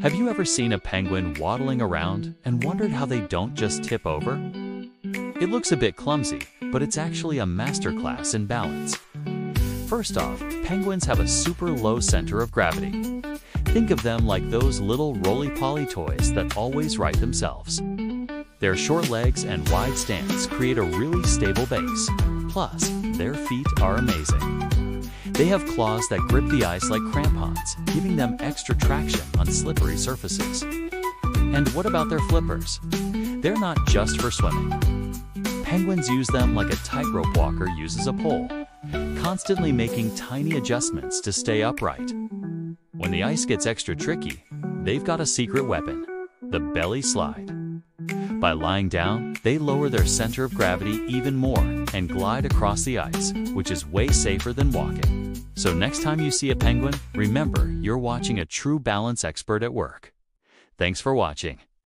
Have you ever seen a penguin waddling around and wondered how they don't just tip over? It looks a bit clumsy, but it's actually a masterclass in balance. First off, penguins have a super low center of gravity. Think of them like those little roly-poly toys that always right themselves. Their short legs and wide stance create a really stable base. Plus, their feet are amazing. They have claws that grip the ice like crampons, giving them extra traction on slippery surfaces. And what about their flippers? They're not just for swimming. Penguins use them like a tightrope walker uses a pole, constantly making tiny adjustments to stay upright. When the ice gets extra tricky, they've got a secret weapon, the belly slide. By lying down, they lower their center of gravity even more and glide across the ice, which is way safer than walking. So next time you see a penguin, remember you're watching a true balance expert at work. Thanks for watching.